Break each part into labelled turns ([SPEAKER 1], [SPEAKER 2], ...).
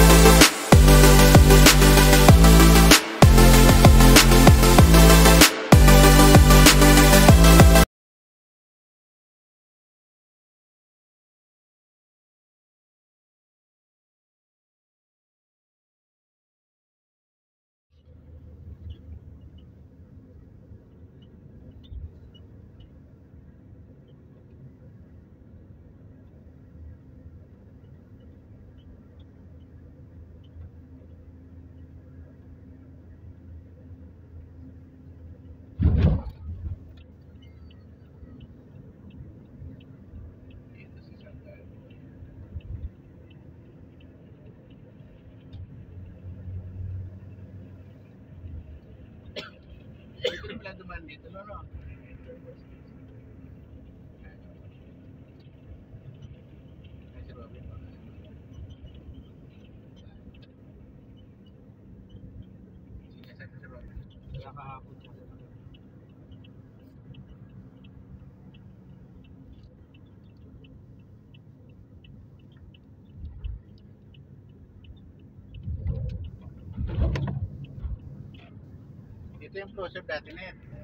[SPEAKER 1] Thank dito na no. Ay, si Robin pa. Sige, saan si Robin?
[SPEAKER 2] Kaya kahapon siya.
[SPEAKER 1] Ito yung closer dati na yan.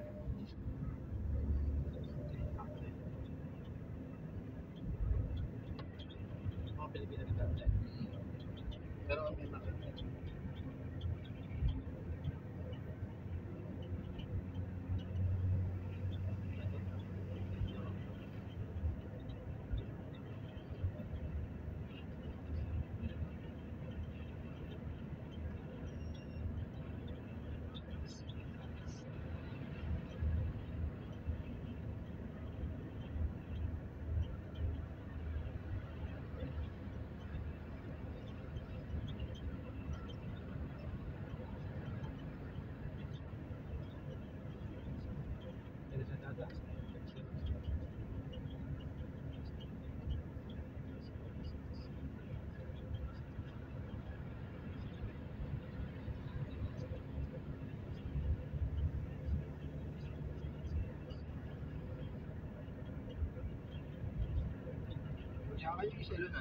[SPEAKER 2] Apa juga.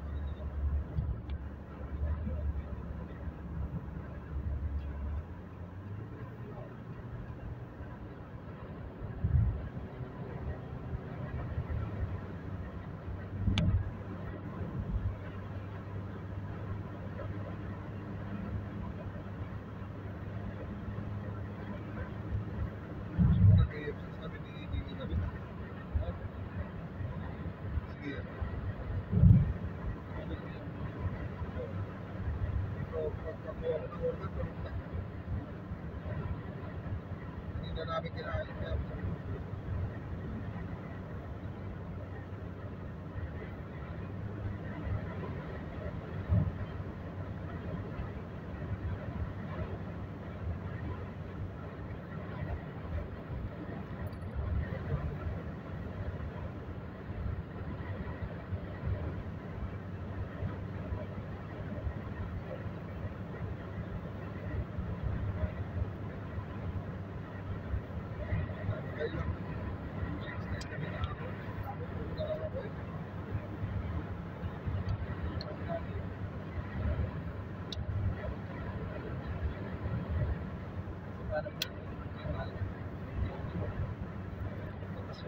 [SPEAKER 1] Hindi na
[SPEAKER 3] namin kinain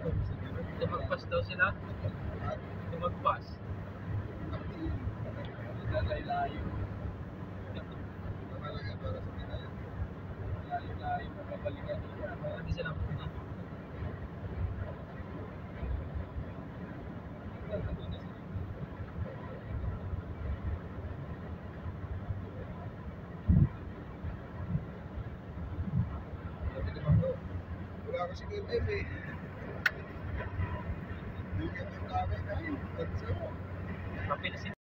[SPEAKER 2] Tumagpas daw sila.
[SPEAKER 3] Tama lang yan para sa Pinayan.
[SPEAKER 2] Layo-layo. Mababalikan nila. Hindi sila
[SPEAKER 3] ko, wala kasi kayo. Mo.
[SPEAKER 2] Kapil si